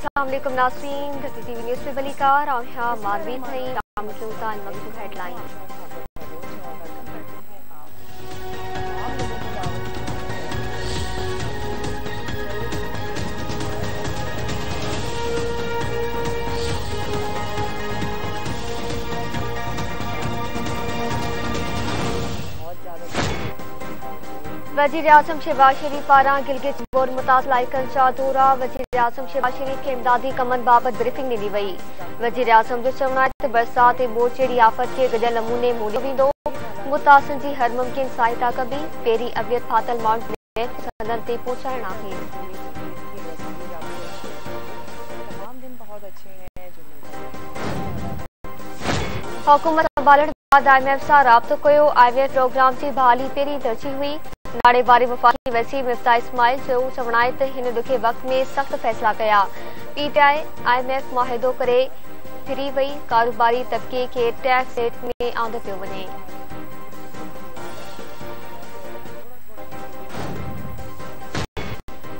Aslam Nasreen TV news में बलीकार और यहाँ मारवी थई सुल्तान मकसूद हेडलाइन वज़ीर आज़म शहबाज शरीफ पारां गिलगित बोर्ड मुतासला इलाइक़नि जा दौरा। वज़ीर आज़म शहबाज शरीफ खे इमदादी कमनि बाबति ब्रीफिंग ॾिनी वई। वज़ीर आज़म जो चवणु आहे त बरसाति ऐं ॿोड़ जहिड़ी आफ़त खे गॾियल नमूने मोड़ियो वेंदो। मुतासिरनि जी हर मुमकिन सहायता कबी पहिरीं अबियत माण्हुनि खे सदन ते पहुचाइणु आहे। तमाम दिन बहुत हैं हुकूमत संभालण बाद आईएमएफ सां राब्तो कयो। आईएमएफ प्रोग्राम जी बहाली पहिरीं तरजीह हुई। नाणे वारे वफ़ाक़ी वसीर मिफ्ता इस्माइल जो त हिन ॾुखे वक़्त में सख़्त फ़ैसिला कया। पीटीआई, आईएमएफ मुआहिदो करे फिरी वई कारोबारी तबिके खे टैक्स रेट में आंदो पियो वञे।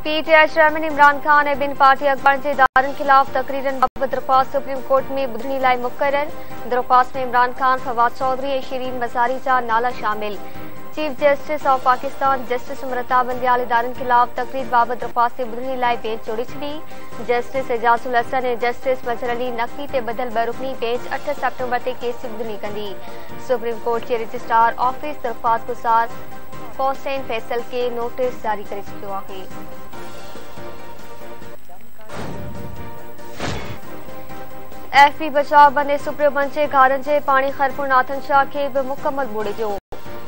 पीटीआई चेयरमैन इमरान खान ऐं ॿिनि पार्टी अख़बारनि जे इदारनि ख़िलाफ़ तक़रीरनि बाबति दरख़्वास्त सुप्रीम कोर्ट में ॿुधणी लाइ मुक़रर। दरख़्वास्त में इमरान खान, फवाद चौधरी ऐं शरीन मज़ारी जा नाला शामिल। Chief justice of Pakistan justice Amrita Bandial इदारनि ख़िलाफ़ तक़रीर बाबति दरख़्वास्त ॿुधणी लाइ बेंच जोड़ी छॾी जस्टिस एजाज़ुल हसन ऐं जस्टिस मजहर अली नक़वी ते ॿधल ॿ रुकनी बेंच अठ सेप्टेम्बर ते केस जी कंदी। सुप्रीम कोर्ट जे रजिस्ट्रार ऑफ़िस दरख़्वास्त गुज़ार फौसैन फैसल खे नोटिस जारी करे एफ़ पी बचाव बंदे सुप्रियो बंचे, घरनि जे पाणी नाथन शाह खे बि मुकमल ॿोड़े ॾियो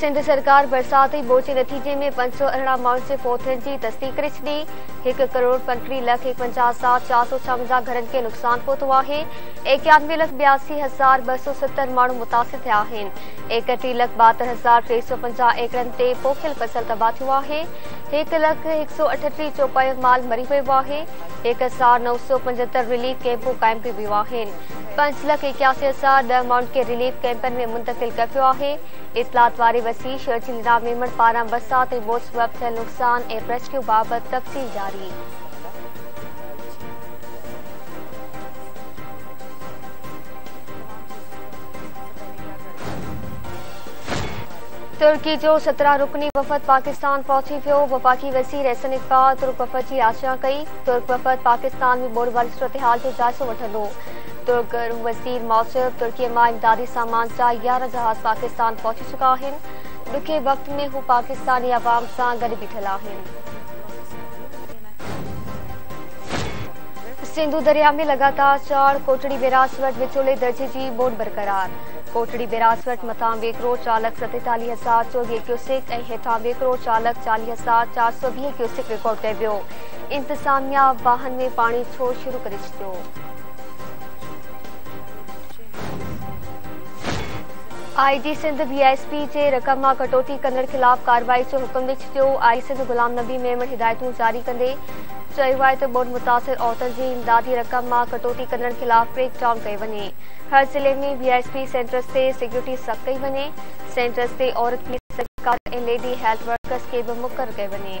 सिंध सरकार बरसाती जे नतीजे में पंज सौ अरिड़हं माण्हुनि जे फौत जी तस्दीक करे छॾी हिकु करोड़ पंटीह लख एकवंजाह हज़ार चारि सौ छावंजाह घरनि खे नुक़सानु पहुतो आहे। एकानवे लख ॿियासी हज़ार ॿ सौ सतरि माण्हू मुतासिर थिया आहिनि एकटीह लख ॿाहतरि हज़ार टे सौ पंजाह एकड़नि ते पोखियल फ़सल तबाह थियो आहे। हिकु लख हिकु सौ अठटीह चौपायो माल मरी वियो आहे। हिकु हज़ार नव सौ पंजहतरि रिलीफ कैंपूं क़ाइमु कयूं वियूं आहिनि पंज लख इक्यासी हज़ार ॾह माण्हुनि खे रिलीफ कैंपनि में मुंतकिल कयो पियो आहे। इतलात वारे वसी शहर जी निज़ाम मेमण पारां बरसाति ऐं बोस सबबि थियल नुक़सान ऐं रेस्क्यू बाबति तफ़सील जारी। तुर्की जो सत्रह रुकनी वफ़द पाकिस्तान पहुँची पो वफ़ाक़ी वज़ीर एहसन इक़बाल तुर्क वफ़द की आशा कई। तुर्क वफ़द पाकिस्तान में ॿोड़ वारी सूरतहाल जो जायजो वो तुर्क वसीर मौसम, तुर्की माँ इमदादी सामान जा ग्यारह जहाज़ पाकिस्तान पहुँची चुका ॾुखे वक़्त में हू पाकिस्तानी आवाम से गॾु बीठल आहिनि सिंधु दरिया में लगातार चार कोटड़ी बिरासवट विचोले दर्जे की बोर्ड बरक़रार कोटड़ी बिरासवट मथा वेकरो चालक सतेतालीह हज़ार चोवीह क्यूसिक हेठां वेकिरो चालक चालीह हज़ार चार सौ वीह क्यूसिक रिकॉर्ड वियो इंतिज़ामिया वाहन में पाणी छो शुरू करे आई जी सिंध वीआईएसपी जे रक़म माँ कटौती कंदड़ ख़िलाफ़ कार्रवाई जो हुकुम छॾियो आई सिंध गुलाम नबी मेमण हिदायतूं जारी कंदे। चयो आहे त ॿोड़ मुतासिर औरतुनि इमदादी रक़म माँ कटौती कंदड़ ख़िलाफ़ ब्रेक डाउन कई वञे। हर ज़िले में वीआईएसपी सेंटर्स ते सिक्योरिटी सख़्त कई वञे। सेंटर्स ते औरत लेडी हेल्थ वर्कर्स खे बि मुक़ररु कयो वञे।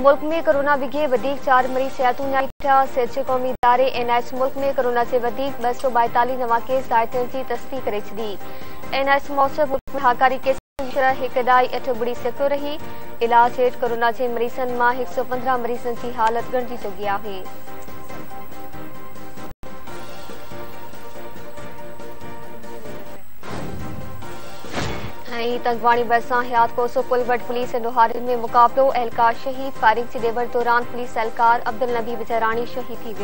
मुल्क में कोरोना विघे चार मरीज़ सिहतूं न्याठा क़ौमी इदारे एनएच मुल्क में कोरोना से वधीक सौ ॿाएतालीह नवा केस दायर थियण जी तस्दीक करे छॾी। एनएच मूजिबि मुल्क में हाकारी केस हिकु अढाई अठ ॿुड़ी सिको रही। इलाज हेठि कोरोना जे मरीज़नि माँ हिकु सौ पंद्रहं मरीज़नि जी हालत गणजी चुकी आहे। ऐं तंगवाणी बरसा हयात कोसो पुलवट पुलिस ऐं में मुक़ाबिलो, एहलकार शहीद फायरिंग जे देवर दौरान पुलिस एहलकार अब्दुल नबी विजयराणी शहीद थी